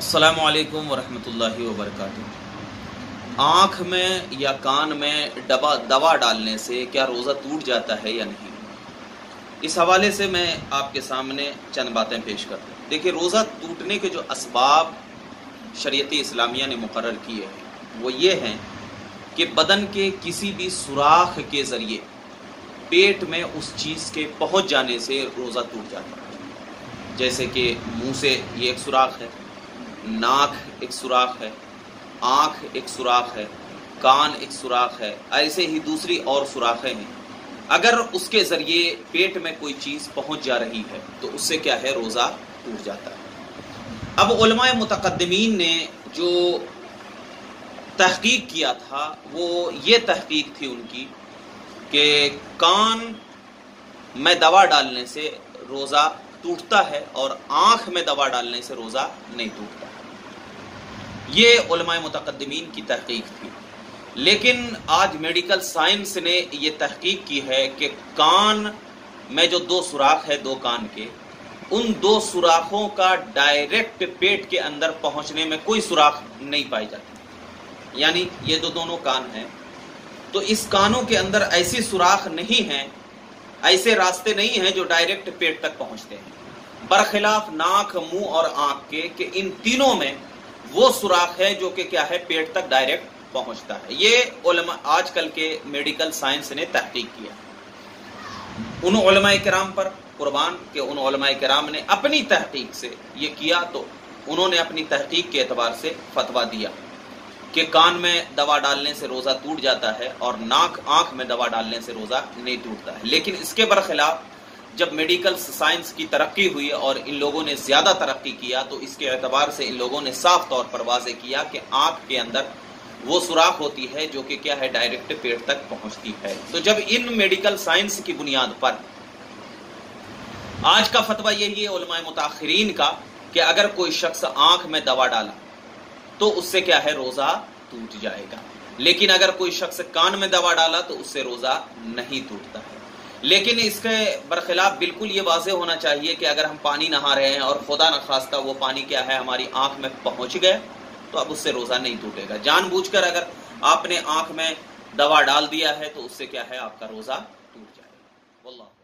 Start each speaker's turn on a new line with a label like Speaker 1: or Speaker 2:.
Speaker 1: السلام علیکم ورحمۃ اللہ وبرکاتہ۔ آنکھ میں یا کان میں ڈبا دوا ڈالنے سے کیا روزہ ٹوٹ جاتا ہے یا نہیں؟ اس حوالے سے میں آپ کے سامنے چند باتیں پیش کرتا ہوں۔ دیکھیے، روزہ ٹوٹنے کے جو اسباب شریعتی اسلامیہ نے مقرر کیے ہیں، وہ یہ ہیں کہ بدن کے کسی بھی سوراخ کے ذریعے پیٹ میں اس چیز کے پہنچ جانے سے روزہ ٹوٹ جاتا ہے۔ جیسے کہ منہ سے یہ ایک سوراخ ہے ناک ایک سوراخ ہے، آنکھ ایک سوراخ ہے، کان ایک سوراخ ہے، ایسے ہی دوسری اور سوراخیں ہیں۔ اگر اس کے ذریعے پیٹ میں کوئی چیز پہنچ جا رہی ہے، تو اس سے کیا ہے؟ روزہ ٹوٹ جاتا ہے۔ اب علماء متقدمین نے جو تحقیق کیا تھا، وہ یہ تحقیق تھی ان کی کہ کان میں دوا ڈالنے سے روزہ ٹوٹتا ہے اور آنکھ میں دوا ڈالنے سے روزہ نہیں ٹوٹتا۔ یہ علماء متقدمین کی تحقیق تھی۔ لیکن آج میڈیکل سائنس نے یہ تحقیق کی ہے کہ کان، میں جو دو سوراخ ہے دو کان کے، ان دو سوراخوں کا ڈائریکٹ پیٹ کے اندر پہنچنے میں کوئی سوراخ نہیں پائی جاتی۔ یعنی یہ جو دونوں کان ہیں۔ تو اس کانوں کے اندر ایسی سوراخ نہیں ہیں، ایسے راستے نہیں ہیں جو ڈائریکٹ پیٹ تک پہنچتے ہیں۔ برخلاف ناک، منہ اور آنکھ کے، کہ ان تینوں میں وہ سوراخ ہے جو کہ کیا ہے پیٹ تک ڈائریکٹ پہنچتا ہے۔ یہ علماء آج کل کے میڈیکل سائنس نے تحقیق کیا ان علماء کرام پر قربان کہ ان علماء کرام نے اپنی تحقیق سے یہ کیا تو انہوں نے اپنی تحقیق کے اعتبار سے فتوا دیا کہ کان میں دوا ڈالنے سے روزہ ٹوٹ جاتا ہے اور ناک آنکھ میں دوا ڈالنے سے روزہ نہیں ٹوٹتا ہے۔ لیکن اس کے برخلاف جب میڈیکل سائنس کی ترقی ہوئی اور ان لوگوں نے زیادہ ترقی کیا تو اس کے اعتبار سے ان لوگوں نے صاف طور پر واضح کیا کہ آنکھ کے اندر وہ سوراخ ہوتی ہے جو کہ کیا ہے ڈائریکٹ پیٹ تک پہنچتی ہے۔ تو جب ان میڈیکل سائنس کی بنیاد پر آج کا فتویٰ یہی ہے علماء متاخرین کا کہ اگر کوئی شخص آنکھ میں دوا ڈالا تو اس سے کیا ہے روزہ ٹوٹ جائے گا۔ لیکن اگر کوئی شخص کان میں دوا ڈالا تو اس سے روزہ نہیں ٹوٹتا۔ ہے لیکن اس کے برخلاف بالکل یہ واضح ہونا چاہیے کہ اگر ہم پانی نہا رہے ہیں اور خدا نخواستہ وہ پانی کیا ہے ہماری آنکھ میں پہنچ گئے، تو اب اس سے روزہ نہیں ٹوٹے گا۔ جان بوجھ کر اگر آپ نے آنکھ میں دوا ڈال دیا ہے، تو اس سے کیا ہے؟ آپ کا روزہ ٹوٹ جائے گا۔ واللہ۔